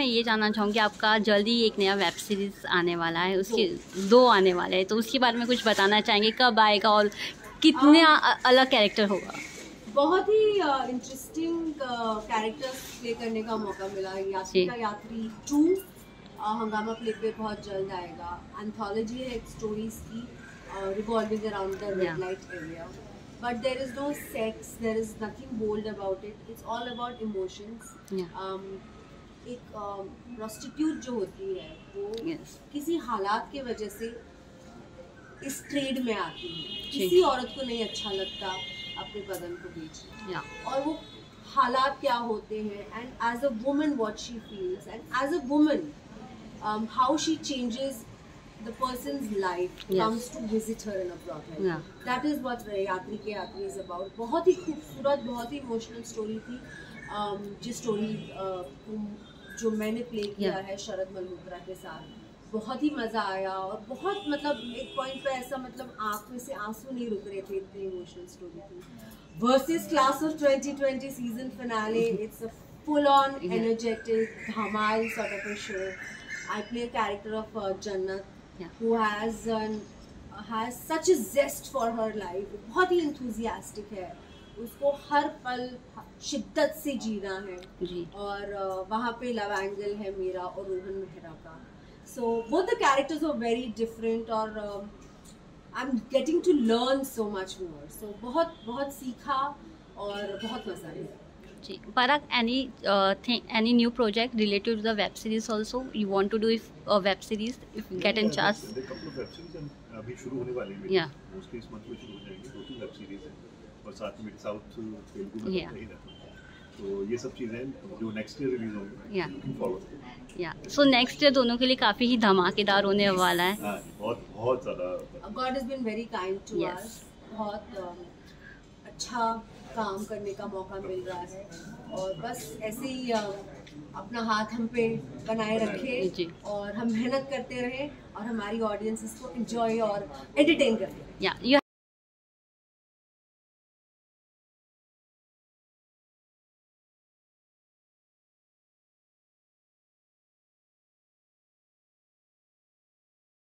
मैं ये जानना चाहूँगी आपका जल्दी एक नया वेब सीरीज़ आने वाला है उसके दो आने वाले हैं तो उसके बारे में कुछ बताना चाहेंगे कब आएगा और कितने अलग कैरेक्टर होगा? बहुत ही इंटरेस्टिंग कैरेक्टर्स प्ले करने का मौका मिला। यात्री का यात्री टू हंगामा प्ले पे बहुत जल्द आएगा। एंथोलॉजी है एक स्टोरीज की revolving around the red light area is no sex there is nothing bold about it. It's all about emotions. Yeah. um, एक प्रोस्टिट्यूट जो होती है वो yes. किसी हालात के वजह से इस ट्रेड में आती है किसी औरत को नहीं अच्छा लगता अपने बदन को बेचना yeah. और वो हालात क्या होते हैं and as a woman what she feels and as a woman how she changes the person's life yes. comes to visit her in a brothel. Yeah. That is what यात्री के यात्री is about. बहुत ही खूबसूरत बहुत ही emotional story थी जिस स्टोरी uh, जो मैंने प्ले किया है शरद मल्होत्रा के साथ बहुत ही मज़ा आया और बहुत मतलब एक पॉइंट पे ऐसा मतलब आँख में से आँसू नहीं रुक रहे थे इतनी इमोशनल स्टोरी थी versus class of 2020 season finale it's a full on energetic Dhamaal sort of a show I play character of Jannat yeah. who has an, has such a zest for her life. बहुत ही enthusiastic है। उसको हर पल शिद्दत से जीना है जी. और uh, वहाँ पे लव एंगल है मेरा और रोहन मेहरा का so both the characters are very different और I am getting to learn so much more so बहुत बहुत सीखा और बहुत मज़ा आया Parag, any uh, thing, any new project related to the web series also? You want to do if, a web series if you yeah, get a chance? There are couple of web series and अभी शुरू होने वाली है yeah. Mostly इस month में शुरू हो जाएँगी दो तीन वेब सीरीज़ हैं और साथ में साउथ तेलुगु में yeah. तो ये सब चीज़ें जो नेक्स्ट ईयर रिलीज़ होंगी या या सो नेक्स्ट ईयर दोनों के लिए काफ़ी ही धमाकेदार होने yes. वाला है। हाँ, बहुत बहुत ज़्यादा। God has been very kind to us बहुत um, अच्छा काम करने का मौका मिल रहा है। और बस ऐसे ही अपना हाथ हम पे बनाए रखे और हम मेहनत करते रहे और हमारी ऑडियंस इसको एंजॉय और एंटरटेन करते या यू